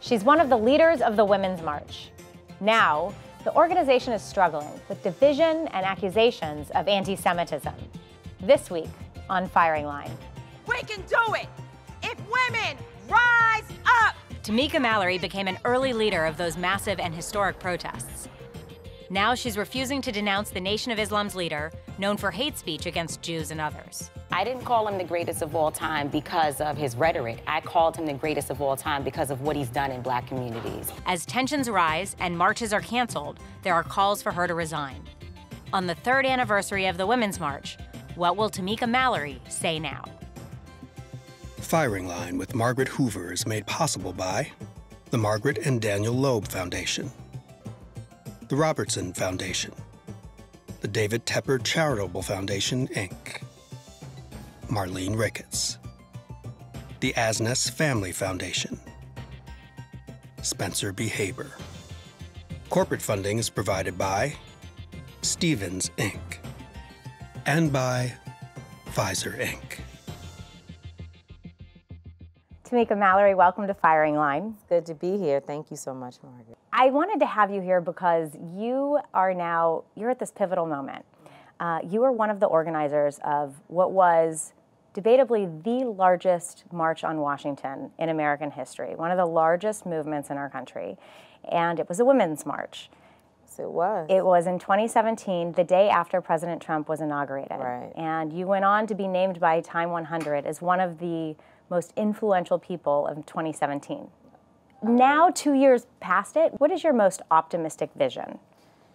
She's one of the leaders of the Women's March. Now, the organization is struggling with division and accusations of anti Semitism. This week on Firing Line. We can do it if women rise up. Tamika Mallory became an early leader of those massive and historic protests. Now she's refusing to denounce the Nation of Islam's leader, known for hate speech against Jews and others. I didn't call him the greatest of all time because of his rhetoric. I called him the greatest of all time because of what he's done in black communities. As tensions rise and marches are canceled, there are calls for her to resign. On the third anniversary of the Women's March, what will Tamika Mallory say now? Firing Line with Margaret Hoover is made possible by the Margaret and Daniel Loeb Foundation the Robertson Foundation, the David Tepper Charitable Foundation, Inc., Marlene Ricketts, the Asness Family Foundation, Spencer B. Haber. Corporate funding is provided by Stephens, Inc., and by Pfizer, Inc. Tamika Mallory, welcome to Firing Line. It's good to be here. Thank you so much, Margaret. I wanted to have you here because you are now, you're at this pivotal moment. Uh, you are one of the organizers of what was debatably the largest march on Washington in American history, one of the largest movements in our country. And it was a women's march. It was. It was in 2017, the day after President Trump was inaugurated. Right. And you went on to be named by Time 100 as one of the most influential people of 2017. Now, two years past it, what is your most optimistic vision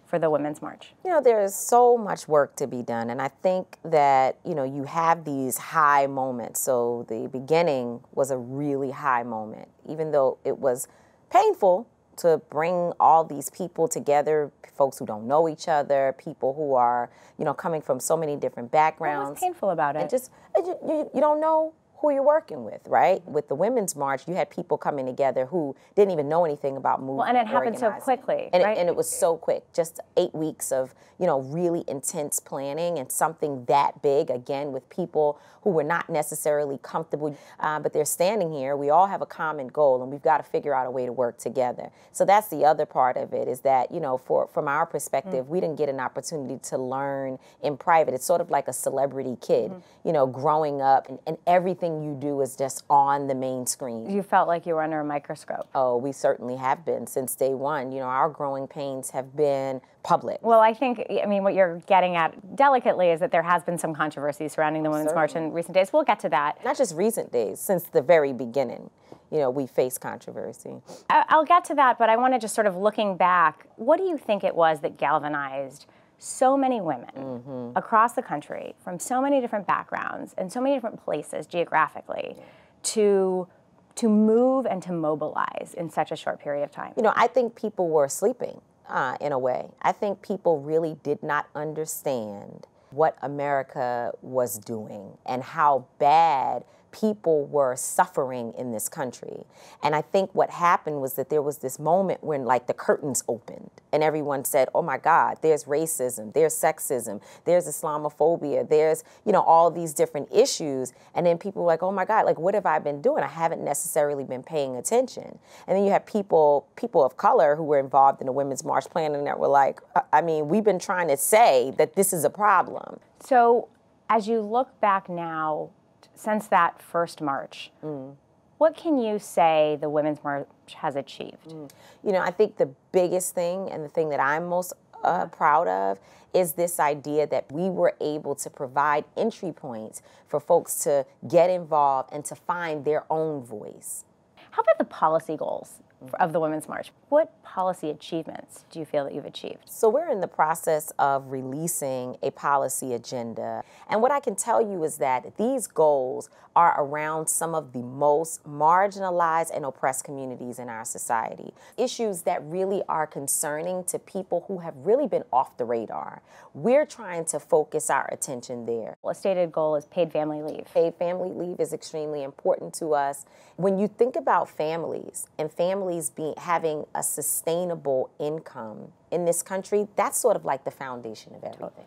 for the Women's March? You know, there's so much work to be done, and I think that, you know, you have these high moments. So the beginning was a really high moment, even though it was painful to bring all these people together, folks who don't know each other, people who are, you know, coming from so many different backgrounds. What was painful about it? And just, you, you don't know who you're working with, right? With the Women's March, you had people coming together who didn't even know anything about movement. Well, and it happened organizing. so quickly, and right? It, and it was so quick, just eight weeks of you know really intense planning and something that big again with people who were not necessarily comfortable, uh, but they're standing here. We all have a common goal, and we've got to figure out a way to work together. So that's the other part of it is that you know, for from our perspective, mm. we didn't get an opportunity to learn in private. It's sort of like a celebrity kid, mm. you know, growing up, and, and everything you do is just on the main screen. You felt like you were under a microscope. Oh, we certainly have been since day one. You know, our growing pains have been public. Well, I think, I mean, what you're getting at delicately is that there has been some controversy surrounding the oh, Women's Certainly. March in recent days. We'll get to that. Not just recent days, since the very beginning. You know, we face controversy. I'll get to that, but I want to just sort of looking back, what do you think it was that galvanized so many women mm-hmm. across the country from so many different backgrounds and so many different places geographically yeah. to to move and to mobilize in such a short period of time? You know, I think people were sleeping uh, in a way. I think people really did not understand what America was doing and how bad people were suffering in this country. And I think what happened was that there was this moment when like the curtains opened and everyone said, "Oh my god, there's racism, there's sexism, there's Islamophobia, there's, you know, all these different issues." And then people were like, "Oh my god, like what have I been doing? I haven't necessarily been paying attention." And then you have people people of color who were involved in the women's march planning that were like, uh, "I mean, we've been trying to say that this is a problem." So, as you look back now, since that first march, mm. what can you say the Women's March has achieved? Mm. You know, I think the biggest thing and the thing that I'm most uh, proud of is this idea that we were able to provide entry points for folks to get involved and to find their own voice. How about the policy goals of the Women's March. What policy achievements do you feel that you've achieved? So, we're in the process of releasing a policy agenda. And what I can tell you is that these goals are around some of the most marginalized and oppressed communities in our society. Issues that really are concerning to people who have really been off the radar. We're trying to focus our attention there. A stated goal is paid family leave. Paid family leave is extremely important to us. When you think about families and families being having a sustainable income in this country, that's sort of like the foundation of everything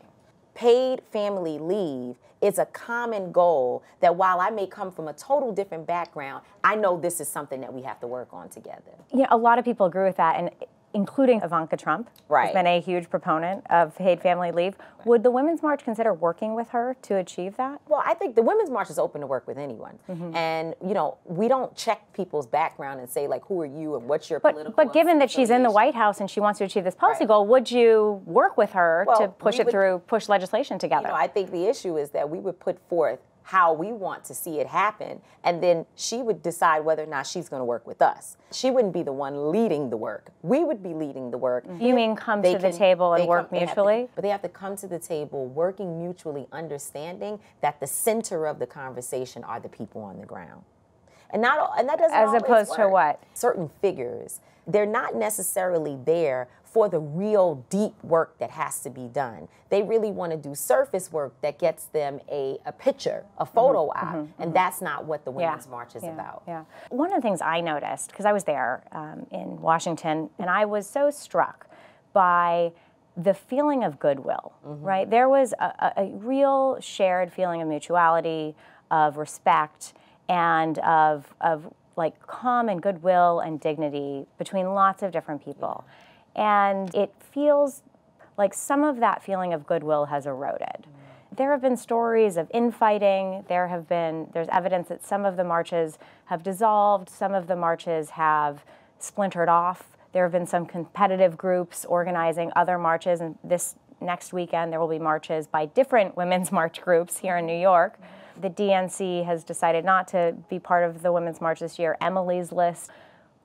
paid family leave is a common goal that while I may come from a total different background, I know this is something that we have to work on together. Yeah, a lot of people agree with that, and including Ivanka Trump, Right. has been a huge proponent of paid family leave. Would the Women's March consider working with her to achieve that? Well, I think the Women's March is open to work with anyone. Mm-hmm. And, you know, we don't check people's background and say, like, who are you and what's your But political but given that she's in the. White House and she wants to achieve this policy Right. goal, would you work with her to push it would- through, push legislation together? You know, I think the issue is that we would put forth how we want to see it happen, and then she would decide whether or not she's going to work with us. She wouldn't be the one leading the work. We would be leading the work. Mm-hmm. You mean come They to the table and work come- they to- mutually? but they have to come to the table working mutually, understanding that the center of the conversation are the people on the ground. And not and that doesn't As opposed to what? Certain figures, they're not necessarily there for the real deep work that has to be done. They really want to do surface work that gets them a, a picture, a photo out, and that's not what the Women's March is yeah, about. Yeah. One of the things I noticed, because I was there um, in Washington, and I was so struck by the feeling of goodwill, Mm-hmm. right? There was a, a, a real shared feeling of mutuality, of respect, and of, of like calm and goodwill and dignity between lots of different people. And it feels like some of that feeling of goodwill has eroded. Mm. There have been stories of infighting. There have been there's evidence that some of the marches have dissolved, some of the marches have splintered off. There have been some competitive groups organizing other marches and this next weekend there will be marches by different women's march groups here in New York. Mm. The DNC has decided not to be part of the women's march this year. Emily's list.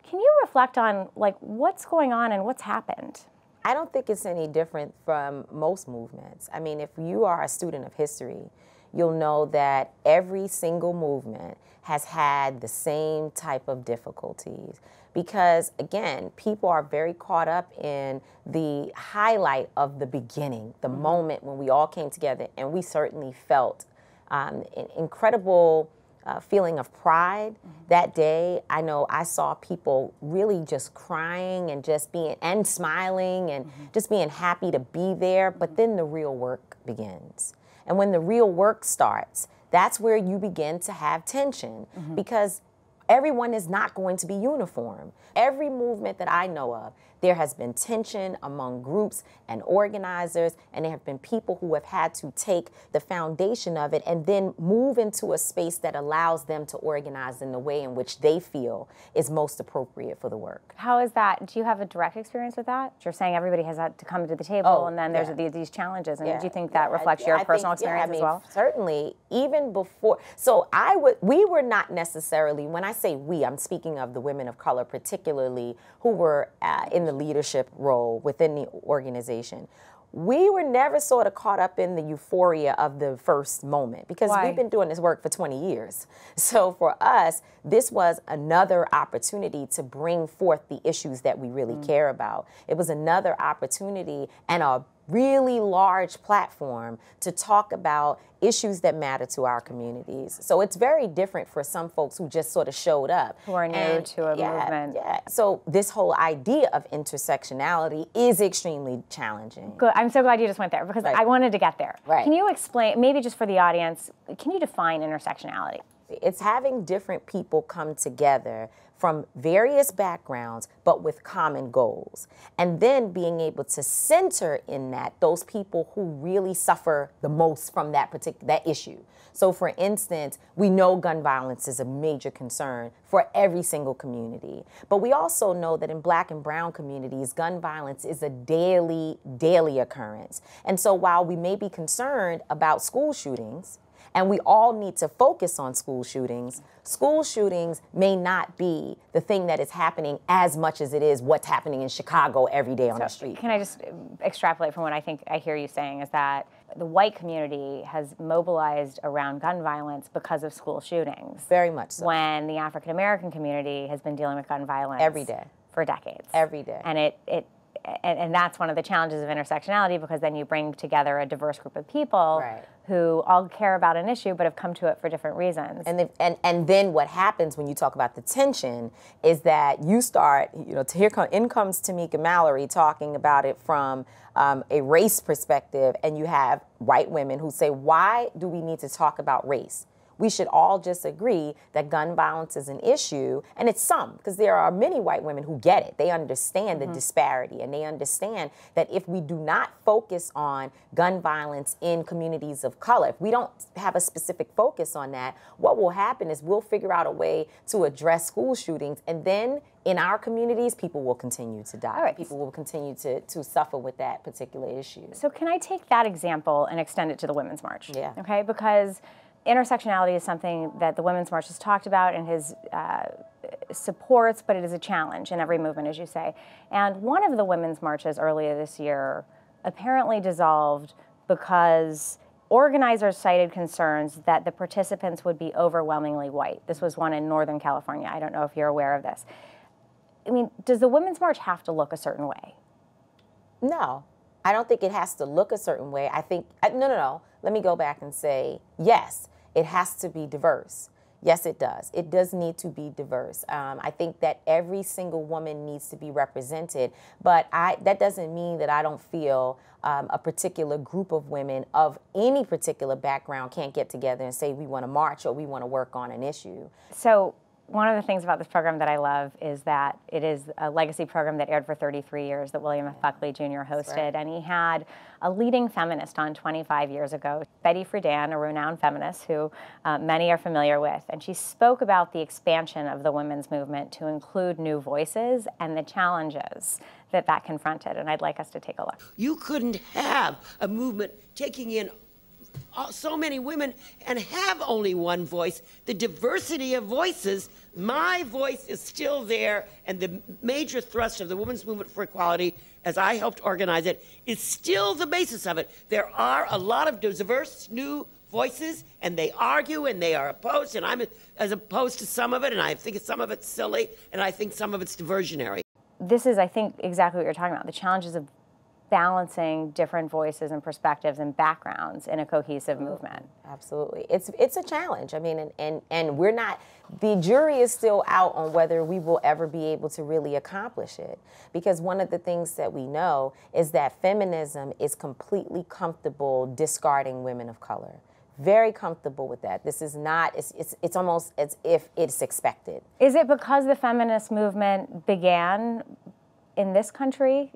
Can you reflect on like what's going on and what's happened? I don't think it's any different from most movements. I mean, if you are a student of history, you'll know that every single movement has had the same type of difficulties. Because again, people are very caught up in the highlight of the beginning, the moment when we all came together, and we certainly felt um, an incredible uh, feeling of pride mm-hmm. that day. I know I saw people really just crying and just being and smiling and mm-hmm. just being happy to be there. But mm-hmm. then the real work begins. And when the real work starts, that's where you begin to have tension because everyone is not going to be uniform. Every movement that I know of, there has been tension among groups and organizers, and there have been people who have had to take the foundation of it and then move into a space that allows them to organize in the way in which they feel is most appropriate for the work. How is that? Do you have a direct experience with that? You're saying everybody has had to come to the table, Oh, and then there's yeah. these, these challenges. And Yeah, do you think that yeah, reflects your personal think- yeah, I experience mean, as well? Certainly, even before. So I would. We were not necessarily. When I say we, I'm speaking of the women of color, particularly who were uh, in the leadership role within the organization. We were never sort of caught up in the euphoria of the first moment because Why? we've been doing this work for 20 years. So for us, this was another opportunity to bring forth the issues that we really Mm. care about. It was another opportunity and a really large platform to talk about issues that matter to our communities. So it's very different for some folks who just sort of showed up. Who are new And, to a yeah, movement. Yeah. So this whole idea of intersectionality is extremely challenging. Good. I'm so glad you just went there because Right. I wanted to get there. Right. Can you explain, maybe just for the audience, can you define intersectionality? It's having different people come together from various backgrounds, but with common goals. And then being able to center in that those people who really suffer the most from that particular that issue. So for instance, we know gun violence is a major concern for every single community. But we also know that in black and brown communities, gun violence is a daily, daily occurrence. And so while we may be concerned about school shootings, and we all need to focus on school shootings. School shootings may not be the thing that is happening as much as it is what's happening in Chicago every day on the street. Can I just um, extrapolate from what I think I hear you saying is that the white community has mobilized around gun violence because of school shootings. Very much so. When the African American community has been dealing with gun violence Every day. for decades. Every day. And it, it and, and that's one of the challenges of intersectionality because then you bring together a diverse group of people Right. who all care about an issue but have come to it for different reasons. And, the, and and then what happens when you talk about the tension is that you start, you know, here come, in comes Tamika Mallory talking about it from um, a race perspective, and you have white women who say, why do we need to talk about race? We should all just agree that gun violence is an issue, and it's some, because there are many white women who get it. They understand the mm-hmm. disparity, and they understand that if we do not focus on gun violence in communities of color, if we don't have a specific focus on that, what will happen is we'll figure out a way to address school shootings, and then in our communities, people will continue to die. Right. People will continue to, to suffer with that particular issue. So can I take that example and extend it to the Women's March? Yeah. Okay, because intersectionality is something that the Women's March has talked about and has uh, supports, but it is a challenge in every movement, as you say. And one of the women's marches earlier this year apparently dissolved because organizers cited concerns that the participants would be overwhelmingly white. This was one in Northern California. I don't know if you're aware of this. I mean, does the Women's March have to look a certain way? No, I don't think it has to look a certain way. I think, no, no, no. Let me go back and say, yes, it has to be diverse. Yes, it does. It does need to be diverse. Um, I think that every single woman needs to be represented, but I, that doesn't mean that I don't feel um, a particular group of women of any particular background can't get together and say we want to march or we want to work on an issue. So one of the things about this program that I love is that it is a legacy program that aired for 33 years that William F. Buckley Jr. hosted, right. and he had a leading feminist on 25 years ago, Betty Friedan, a renowned feminist who uh, many are familiar with, and she spoke about the expansion of the women's movement to include new voices and the challenges that that confronted. And I'd like us to take a look. You couldn't have a movement taking in all- Uh, so many women and have only one voice. The diversity of voices, my voice is still there, and the major thrust of the women's movement for equality, as I helped organize it, is still the basis of it. There are a lot of diverse new voices, and they argue and they are opposed, and I'm as opposed to some of it, and I think some of it's silly, and I think some of it's diversionary. This is, I think, exactly what you're talking about the challenges of balancing different voices and perspectives and backgrounds in a cohesive movement. Absolutely. It's it's a challenge. I mean, and, and, and we're not, the jury is still out on whether we will ever be able to really accomplish it. Because one of the things that we know is that feminism is completely comfortable discarding women of color. Very comfortable with that. This is not, it's, it's, it's almost as if it's expected. Is it because the feminist movement began in this country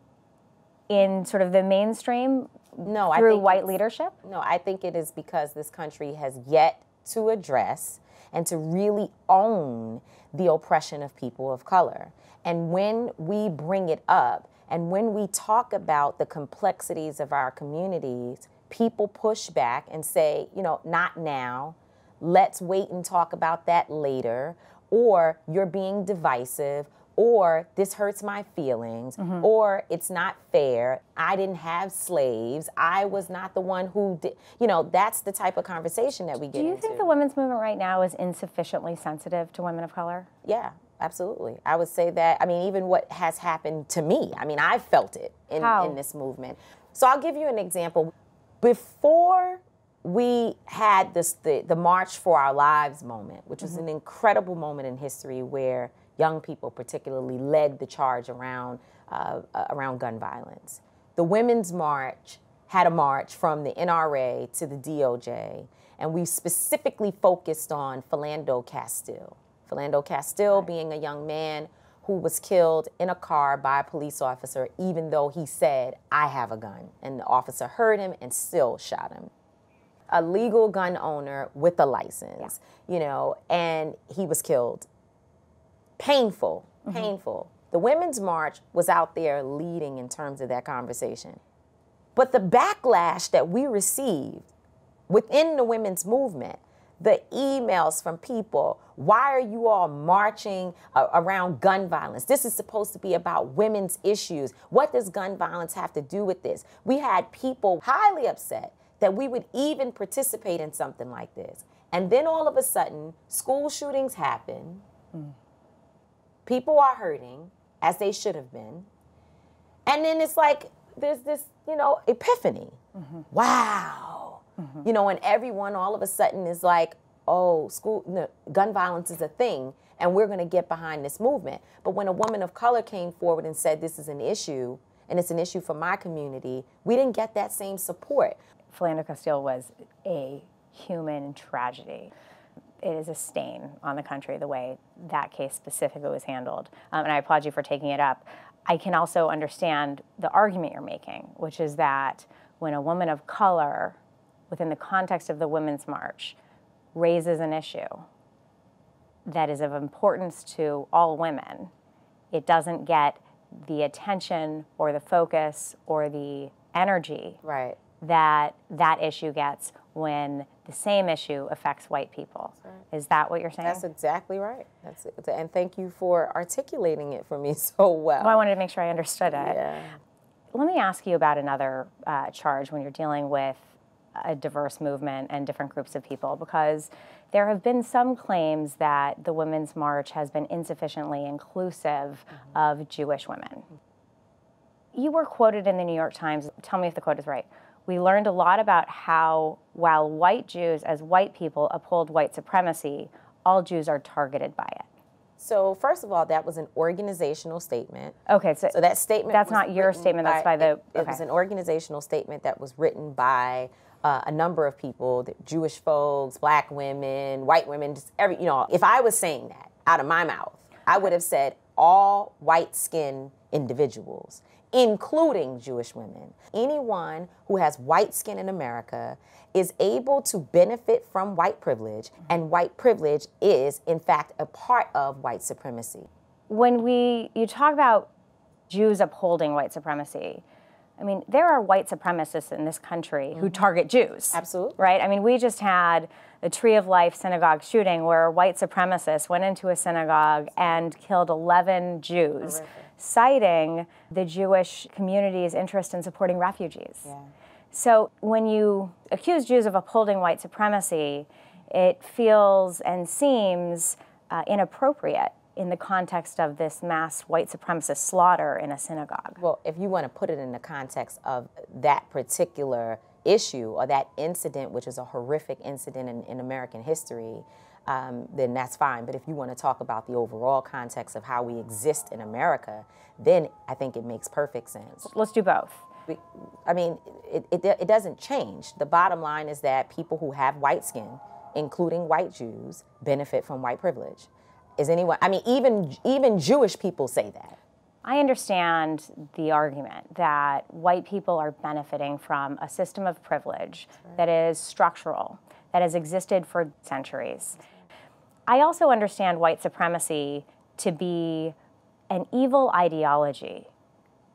in sort of the mainstream No, I through think white leadership? No, I think it is because this country has yet to address and to really own the oppression of people of color. And when we bring it up and when we talk about the complexities of our communities, people push back and say, you know, not now. Let's wait and talk about that later. Or you're being divisive or this hurts my feelings, mm-hmm. or it's not fair. I didn't have slaves. I was not the one who did. You know, that's the type of conversation that we get Do you into. think the women's movement right now is insufficiently sensitive to women of color? yeah, absolutely. I would say that. I mean, even what has happened to me. I mean, I've felt it in, in this movement. So I'll give you an example. Before we had this the, the March for Our Lives moment, which was mm-hmm. an incredible moment in history where young people particularly led the charge around uh, uh, around gun violence. The Women's March had a march from the NRA to the DOJ, and we specifically focused on Philando Castile. Philando Castile being a young man who was killed in a car by a police officer, even though he said, I have a gun. And the officer heard him and still shot him a legal gun owner with a license, you know, and he was killed. Painful, painful. The Women's March was out there leading in terms of that conversation. But the backlash that we received within the women's movement, the emails from people, why are you all marching uh, around gun violence? This is supposed to be about women's issues. What does gun violence have to do with this? We had people highly upset that we would even participate in something like this. And then all of a sudden, school shootings happen. People are hurting, as they should have been. And then it's like there's this, you know, epiphany. Mm-hmm. Wow. Mm-hmm. You know, and everyone all of a sudden is like, oh, school no, gun violence is a thing and we're going to get behind this movement. But when a woman of color came forward and said this is an issue and it's an issue for my community, we didn't get that same support. Philando Castile was a human tragedy. It is a stain on the country the way that case specifically was handled. Um, and I applaud you for taking it up. I can also understand the argument you're making, which is that when a woman of color, within the context of the Women's March, raises an issue that is of importance to all women, it doesn't get the attention or the focus or the energy Right. that that issue gets when the same issue affects white people. Is that what you're saying? That's exactly right. That's it. And thank you for articulating it for me so well. well, I wanted to make sure I understood it. yeah. Let me ask you about another uh, charge when you're dealing with a diverse movement and different groups of people, because there have been some claims that the Women's March has been insufficiently inclusive of Jewish women. You were quoted in the New York Times, tell me if the quote is right. We learned a lot about how, while white Jews as white people uphold white supremacy, all Jews are targeted by it. So first of all, that was an organizational statement. Okay, so, So that statement. That's not your statement, that's by the- It, it was an organizational statement that was written by uh, a number of people: the Jewish folks, Black women, white women, just every. You know, if I was saying that out of my mouth, I would have said all white-skinned individuals, including Jewish women. Anyone who has white skin in America is able to benefit from white privilege, and white privilege is, in fact, a part of white supremacy. when we you talk about Jews upholding white supremacy, I mean there are white supremacists in this country who target Jews. Absolutely. Right? I mean we just had the Tree of Life synagogue shooting where white supremacists went into a synagogue and killed 11 Jews, citing the Jewish community's interest in supporting refugees. Yeah. So when you accuse Jews of upholding white supremacy, it feels and seems uh, inappropriate in the context of this mass white supremacist slaughter in a synagogue. Well, if you want to put it in the context of that particular issue or that incident, which is a horrific incident in, in American history, um, then that's fine. But if you want to talk about the overall context of how we exist in America, then I think it makes perfect sense. Let's do both. We- I mean, it, it, it doesn't change. The bottom line is that people who have white skin, including white Jews, benefit from white privilege. Is anyone, I mean, even, even Jewish people say that. I understand the argument that white people are benefiting from a system of privilege that is structural, that has existed for centuries. I also understand white supremacy to be an evil ideology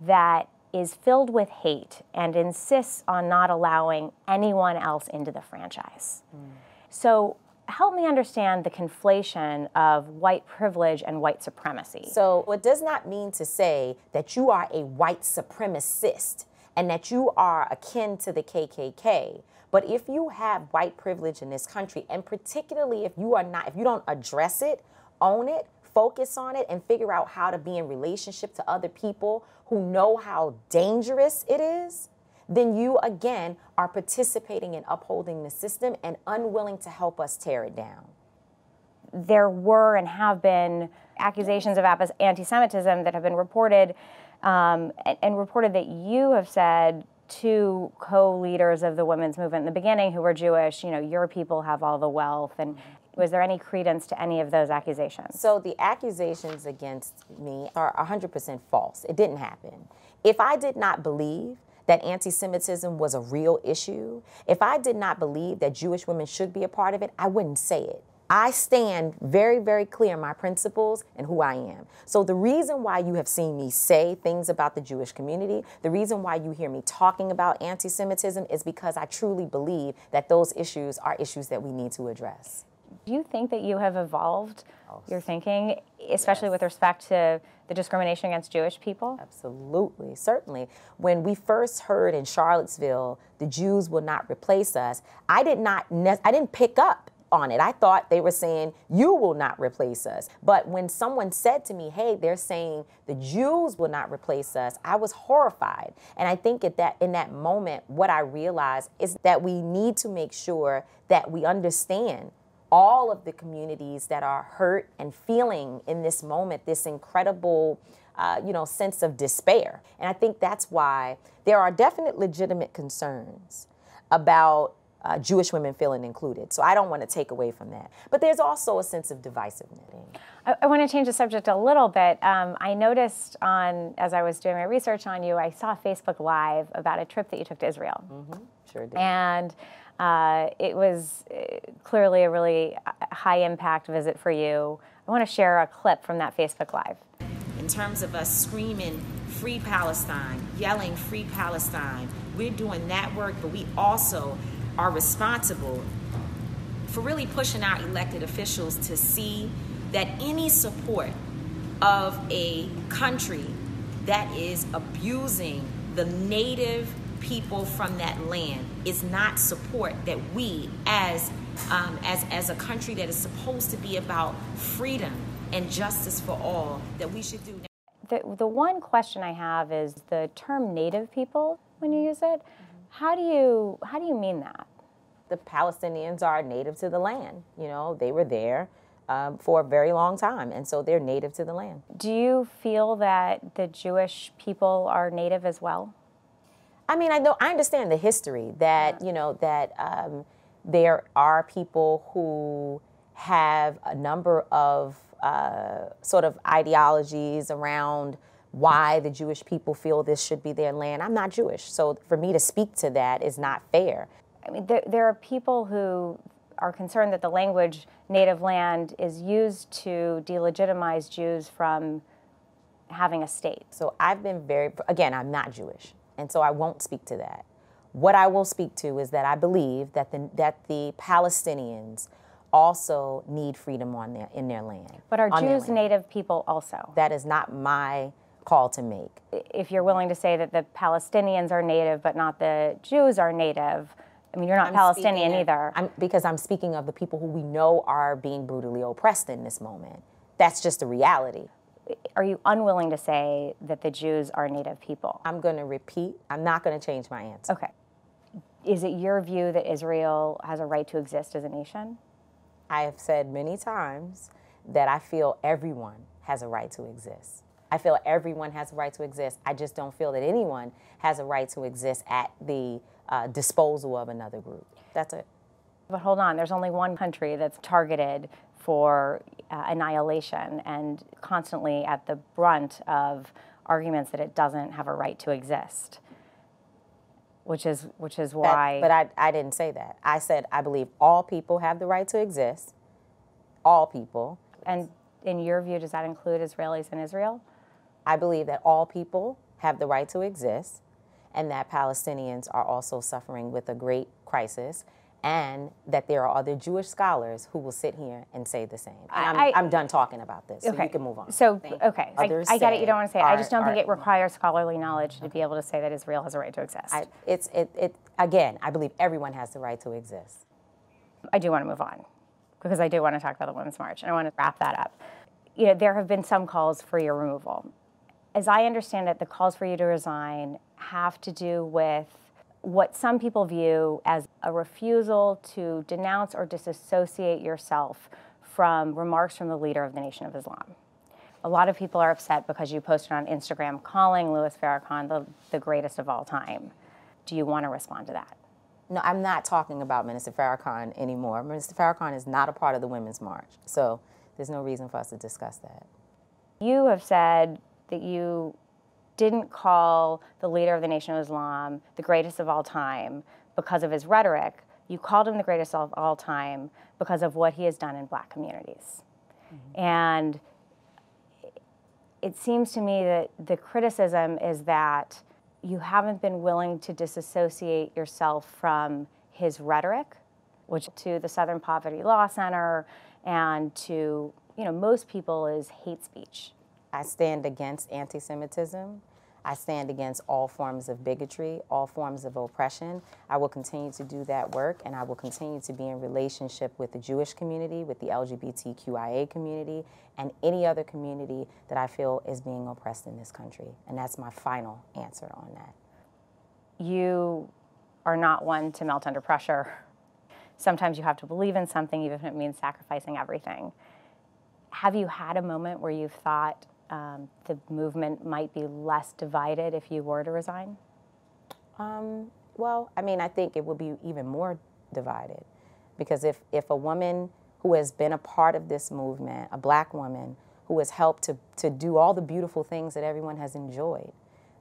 that is filled with hate and insists on not allowing anyone else into the franchise. Hmm. So, help me understand the conflation of white privilege and white supremacy. So it does not mean to say that you are a white supremacist and that you are akin to the KKK. But if you have white privilege in this country, and particularly if you are not, if you don't address it, own it, focus on it, and figure out how to be in relationship to other people who know how dangerous it is, then you again are participating in upholding the system and unwilling to help us tear it down. there were and have been accusations of anti Semitism that have been reported um, and, reported that you have said to co leaders of the women's movement in the beginning who were Jewish, you know, your people have all the wealth. And was there any credence to any of those accusations? So the accusations against me are 100% false. It didn't happen. If I did not believe that anti Semitism was a real issue, if I did not believe that Jewish women should be a part of it, I wouldn't say it. I stand very, very clear in my principles and who I am. So, the reason why you have seen me say things about the Jewish community, the reason why you hear me talking about anti Semitism is because I truly believe that those issues are issues that we need to address. Do you think that you have evolved your thinking, especially with respect to the discrimination against Jewish people? Absolutely, certainly. When we first heard in Charlottesville, the Jews will not replace us, I did not, I didn't pick up on it. I thought they were saying, You will not replace us. But when someone said to me, Hey, they're saying the Jews will not replace us, I was horrified. And I think at that in that moment, what I realized is that we need to make sure that we understand all of the communities that are hurt and feeling in this moment this incredible uh, you know sense of despair and i think that's why there are definite legitimate concerns about uh, Jewish women feeling included. So I don't want to take away from that. But there's also a sense of divisiveness. I, I want to change the subject a little bit. Um, I noticed on, as I was doing my research on you, I saw Facebook Live about a trip that you took to Israel. Mm-hmm. Sure did. And uh, it was uh, clearly a really uh, high impact visit for you. I want to share a clip from that Facebook Live. In terms of us screaming, Free Palestine, yelling, Free Palestine, we're doing that work, but we also are responsible for really pushing our elected officials to see that any support of a country that is abusing the native people from that land is not support that we as um, as as a country that is supposed to be about freedom and justice for all that we should do. The, the one question I have is the term native people when you use it. How do you how do you mean that? The Palestinians are native to the land. You know, they were there um, for a very long time, and so they're native to the land. Do you feel that the Jewish people are native as well? I mean, I know I understand the history that you know that um, there are people who have a number of uh, sort of ideologies around why the Jewish people feel this should be their land. I'm not Jewish, so for me to speak to that is not fair. I mean, there, there are people who are concerned that the language native land is used to delegitimize Jews from having a state. So I've been very, again, I'm not Jewish and so I won't speak to that. What I will speak to is that I believe that the, that the Palestinians also need freedom on their, in their land. But are Jews native people also? That is not my call to make. If you're willing to say that the Palestinians are native but not the Jews are native, I mean, you're not I'm Palestinian either. I'm, because I'm speaking of the people who we know are being brutally oppressed in this moment. That's just the reality are you unwilling to say that the Jews are native people? I'm going to repeat. I'm not going to change my answer. Okay. Is it your view that Israel has a right to exist as a nation? I have said many times that I feel everyone has a right to exist. I feel everyone has a right to exist. I just don't feel that anyone has a right to exist at the uh, disposal of another group. That's it. But hold on, there's only one country that's targeted for uh, annihilation and constantly at the brunt of arguments that it doesn't have a right to exist. Which is which is why. That, but I, I didn't say that. I said I believe all people have the right to exist. All people. And in your view, does that include Israelis in Israel? I believe that all people have the right to exist, and that Palestinians are also suffering with a great crisis and that there are other Jewish scholars who will sit here and say the same. I'm, I, am done talking about this, so you can move on. So, okay, I, I, get it, you don't want to say it. I just don't think it requires scholarly knowledge to be able to say that Israel has a right to exist. I, it's, it, it, again, I believe everyone has the right to exist. I do want to move on because I do want to talk about the Women's March, and I want to wrap that up. You know, there have been some calls for your removal. As I understand it, the calls for you to resign have to do with what some people view as a refusal to denounce or disassociate yourself from remarks from the leader of the Nation of Islam. A lot of people are upset because you posted on Instagram calling Louis Farrakhan the, the greatest of all time. Do you want to respond to that? No, I'm not talking about Minister Farrakhan anymore. Minister Farrakhan is not a part of the Women's March, so there's no reason for us to discuss that. You have said that you didn't call the leader of the Nation of Islam the greatest of all time because of his rhetoric. You called him the greatest of all time because of what he has done in black communities. Mm-hmm. And it seems to me that the criticism is that you haven't been willing to disassociate yourself from his rhetoric, which to the Southern Poverty Law Center and to you know most people is hate speech. I stand against anti Semitism. I stand against all forms of bigotry, all forms of oppression. I will continue to do that work, and I will continue to be in relationship with the Jewish community, with the LGBTQIA community, and any other community that I feel is being oppressed in this country. And that's my final answer on that. You are not one to melt under pressure. Sometimes you have to believe in something, even if it means sacrificing everything. Have you had a moment where you've thought, um, the movement might be less divided if you were to resign? Um, well, I mean, I think it would be even more divided because if, if a woman who has been a part of this movement, a black woman who has helped to, to do all the beautiful things that everyone has enjoyed,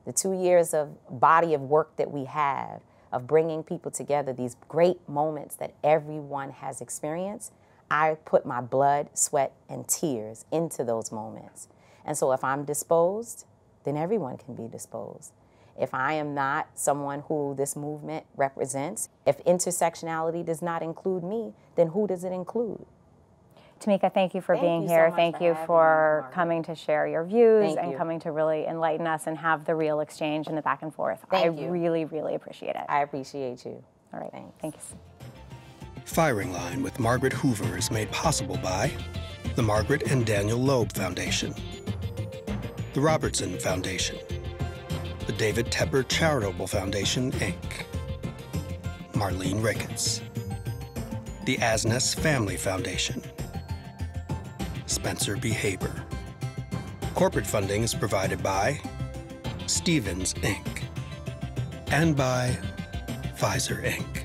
the two years of body of work that we have, of bringing people together, these great moments that everyone has experienced, I put my blood, sweat, and tears into those moments. And so if I'm disposed, then everyone can be disposed. If I am not someone who this movement represents, if intersectionality does not include me, then who does it include? Tamika, thank you for Thank being you so here. much thank for you having me, for coming to share your views Thank and you. coming to really enlighten us and have the real exchange and the back and forth. Thank I you. really, really appreciate it. I appreciate you. All right. Thanks. Thank you. Firing Line with Margaret Hoover is made possible by the Margaret and Daniel Loeb Foundation, the Robertson Foundation, the David Tepper Charitable Foundation, Inc., Marlene Ricketts, the Asness Family Foundation, Spencer B. Haber. Corporate funding is provided by Stephens, Inc., and by Pfizer, Inc.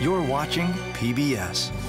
You're watching PBS.